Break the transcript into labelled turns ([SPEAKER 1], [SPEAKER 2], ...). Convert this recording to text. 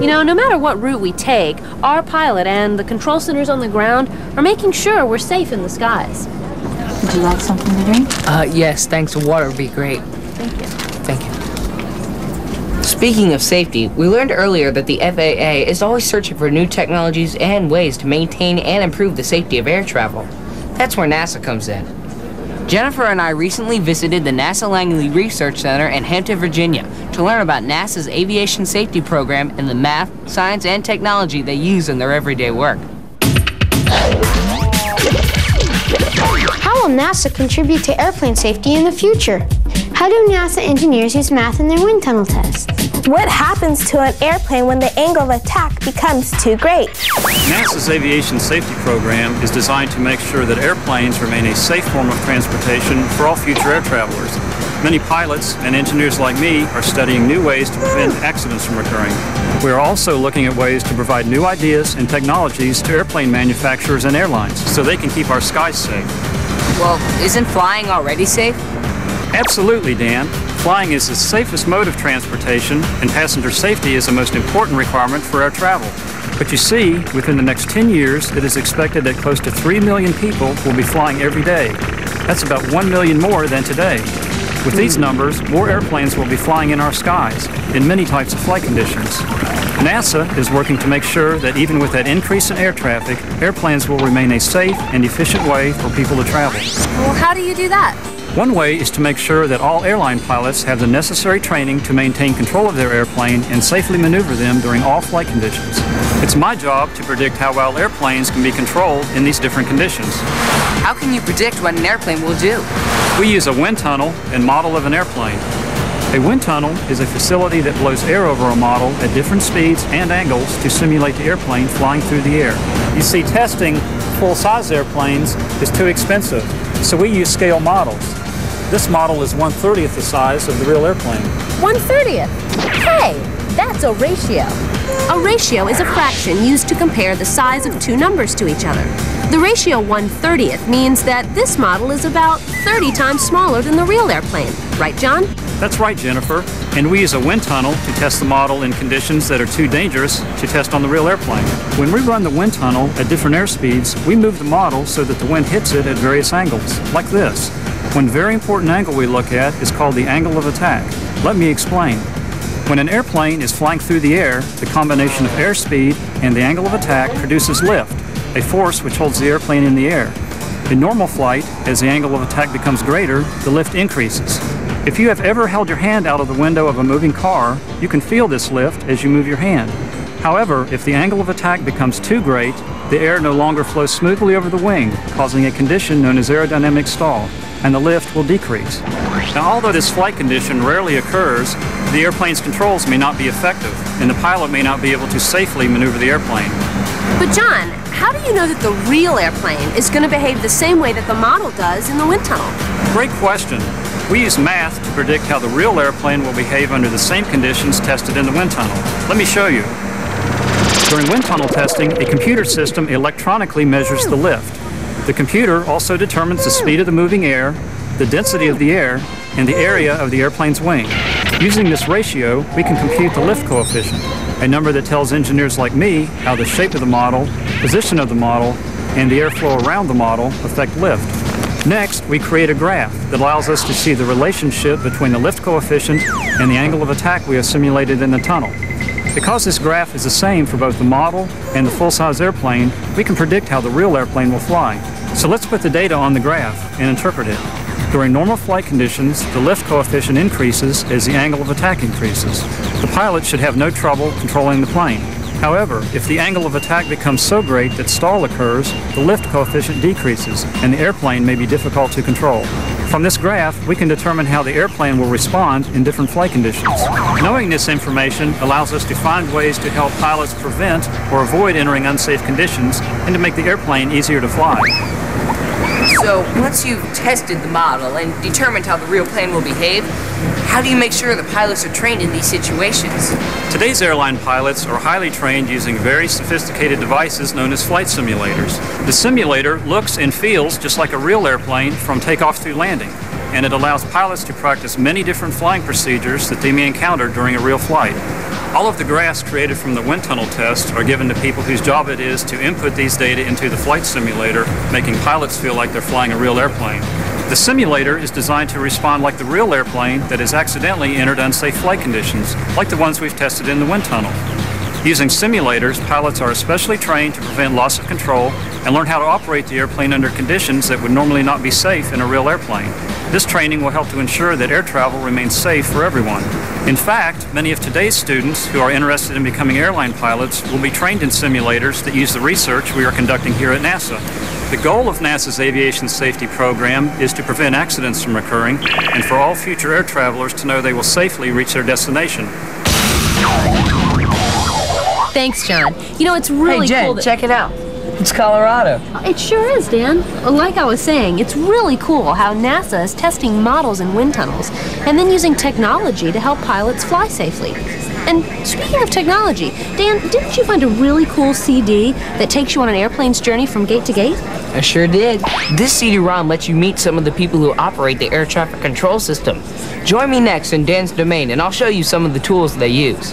[SPEAKER 1] You know, no matter what route we take, our pilot and the control centers on the ground are making sure we're safe in the skies.
[SPEAKER 2] Would you like something to drink?
[SPEAKER 3] Uh, yes, thanks. Water would be great.
[SPEAKER 1] Thank you.
[SPEAKER 3] Thank you. Speaking of safety, we learned earlier that the FAA is always searching for new technologies and ways to maintain and improve the safety of air travel. That's where NASA comes in. Jennifer and I recently visited the NASA Langley Research Center in Hampton, Virginia to learn about NASA's aviation safety program and the math, science, and technology they use in their everyday work.
[SPEAKER 4] How will NASA contribute to airplane safety in the future? How do NASA engineers use math in their wind tunnel tests?
[SPEAKER 5] What happens to an airplane when the angle of attack becomes too great?
[SPEAKER 6] NASA's aviation safety program is designed to make sure that airplanes remain a safe form of transportation for all future air travelers. Many pilots and engineers like me are studying new ways to prevent accidents from occurring. We are also looking at ways to provide new ideas and technologies to airplane manufacturers and airlines so they can keep our skies safe.
[SPEAKER 3] Well, isn't flying already safe?
[SPEAKER 6] Absolutely, Dan. Flying is the safest mode of transportation, and passenger safety is the most important requirement for air travel. But you see, within the next 10 years, it is expected that close to 3 million people will be flying every day. That's about 1 million more than today. With these numbers, more airplanes will be flying in our skies in many types of flight conditions. NASA is working to make sure that even with that increase in air traffic, airplanes will remain a safe and efficient way for people to travel.
[SPEAKER 1] Well, how do you do that?
[SPEAKER 6] One way is to make sure that all airline pilots have the necessary training to maintain control of their airplane and safely maneuver them during all flight conditions. It's my job to predict how well airplanes can be controlled in these different conditions.
[SPEAKER 3] How can you predict what an airplane will do?
[SPEAKER 6] We use a wind tunnel and model of an airplane. A wind tunnel is a facility that blows air over a model at different speeds and angles to simulate the airplane flying through the air. You see, testing full-size airplanes is too expensive, so we use scale models. This model is 1/30th the size of the real airplane.
[SPEAKER 1] 130th. Hey, that's a ratio. A ratio is a fraction used to compare the size of two numbers to each other. The ratio 1/30th means that this model is about 30 times smaller than the real airplane. Right, John?
[SPEAKER 6] That's right, Jennifer. And we use a wind tunnel to test the model in conditions that are too dangerous to test on the real airplane. When we run the wind tunnel at different airspeeds, we move the model so that the wind hits it at various angles, like this. One very important angle we look at is called the angle of attack. Let me explain. When an airplane is flying through the air, the combination of airspeed and the angle of attack produces lift, a force which holds the airplane in the air. In normal flight, as the angle of attack becomes greater, the lift increases. If you have ever held your hand out of the window of a moving car, you can feel this lift as you move your hand. However, if the angle of attack becomes too great, the air no longer flows smoothly over the wing, causing a condition known as aerodynamic stall, and the lift will decrease. Now, although this flight condition rarely occurs, the airplane's controls may not be effective, and the pilot may not be able to safely maneuver the airplane.
[SPEAKER 1] But, John, how do you know that the real airplane is going to behave the same way that the model does in the wind tunnel?
[SPEAKER 6] Great question. We use math to predict how the real airplane will behave under the same conditions tested in the wind tunnel. Let me show you. During wind tunnel testing, a computer system electronically measures the lift. The computer also determines the speed of the moving air, the density of the air, and the area of the airplane's wing. Using this ratio, we can compute the lift coefficient, a number that tells engineers like me how the shape of the model, position of the model, and the airflow around the model affect lift. Next, we create a graph that allows us to see the relationship between the lift coefficient and the angle of attack we have simulated in the tunnel. Because this graph is the same for both the model and the full-size airplane, we can predict how the real airplane will fly. So let's put the data on the graph and interpret it. During normal flight conditions, the lift coefficient increases as the angle of attack increases. The pilot should have no trouble controlling the plane. However, if the angle of attack becomes so great that stall occurs, the lift coefficient decreases and the airplane may be difficult to control. From this graph, we can determine how the airplane will respond in different flight conditions. Knowing this information allows us to find ways to help pilots prevent or avoid entering unsafe conditions and to make the airplane easier to fly.
[SPEAKER 3] So, once you've tested the model and determined how the real plane will behave, how do you make sure the pilots are trained in these situations?
[SPEAKER 6] Today's airline pilots are highly trained using very sophisticated devices known as flight simulators. The simulator looks and feels just like a real airplane from takeoff through landing, and it allows pilots to practice many different flying procedures that they may encounter during a real flight. All of the graphs created from the wind tunnel test are given to people whose job it is to input these data into the flight simulator, making pilots feel like they're flying a real airplane. The simulator is designed to respond like the real airplane that has accidentally entered unsafe flight conditions, like the ones we've tested in the wind tunnel. Using simulators, pilots are especially trained to prevent loss of control and learn how to operate the airplane under conditions that would normally not be safe in a real airplane. This training will help to ensure that air travel remains safe for everyone. In fact, many of today's students who are interested in becoming airline pilots will be trained in simulators that use the research we are conducting here at NASA. The goal of NASA's aviation safety program is to prevent accidents from occurring and for all future air travelers to know they will safely reach their destination.
[SPEAKER 1] Thanks, John. You know, it's really
[SPEAKER 3] hey, Jen,
[SPEAKER 1] cool that-
[SPEAKER 3] check it out. It's Colorado.
[SPEAKER 1] It sure is, Dan. Like I was saying, it's really cool how NASA is testing models in wind tunnels and then using technology to help pilots fly safely. And speaking of technology, Dan, didn't you find a really cool CD that takes you on an airplane's journey from gate to gate?
[SPEAKER 3] I sure did. This CD-ROM lets you meet some of the people who operate the air traffic control system. Join me next in Dan's domain and I'll show you some of the tools they use.